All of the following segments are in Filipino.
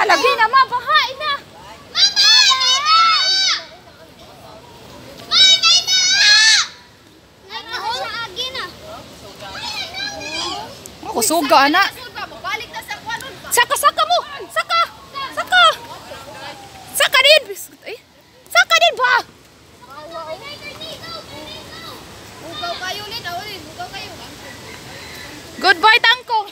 Lagi na mabahay na. Mama! Ako suga ana. Balik na sa kwanon? Saka saka mo. Saka. Saka. Saka din. Eh. Saka din ba? Bugaw kayo ulit, ah, ulit. Bugaw kayo. Goodbye tangkong.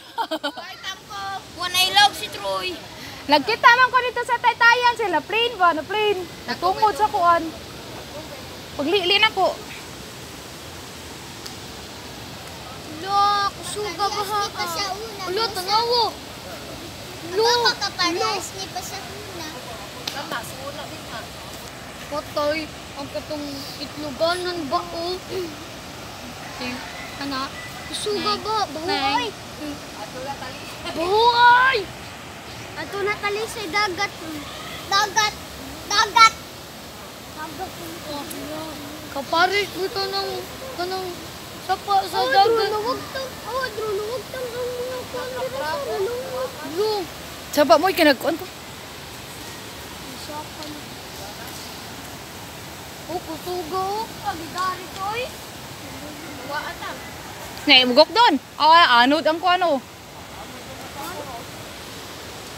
Kahit ako. One ilog si Troy. Nagkita man ko dito sa Taytayan sila plane ba na plane. Natungod sa kuan. Paglili na ko. Lo, kusuga ba ha? Ulo, tanawo. Ulo, Makapalas ni pa sa una. Patay, ang katong itloganan ba o? Ana, kusuga ba? Bahuay. Bahuay! Ato na tali sa dagat. Dagat! Dagat! Dagat Kaparis mo to ng kanang sapa sa dagat. Oh, luwag tang, oh, dro, luwag tang ang mga kwan dito sa luwag. Dro, Saba mo kinagkuan ko. Usapan. Oh, kusuga oh. Pagidari ko eh. Waan na. Ngay mugok doon. Ah, anod ang kuan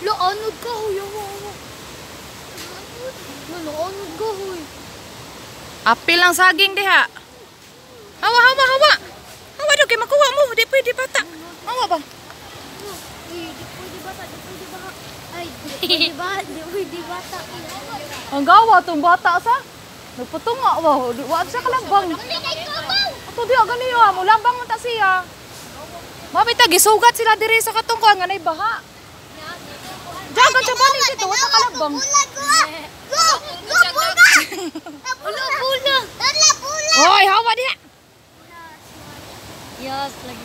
لقانود قهوي يا ماما laqanod kahoy api lang saging diha hawa hawa hawa. Hawa do kay makuha mo di pwede bata hawa ba Ang gawa tong bata sa. Nagpatunga wa, di wa sa kalambang. Ato di agani ya, mulambang man ta siya. Mabita gisugat sila diri sa katungkuan nga nay baha. Nagkatsapan ni si Tota Pula! Pula! Pula! Yes, lagi.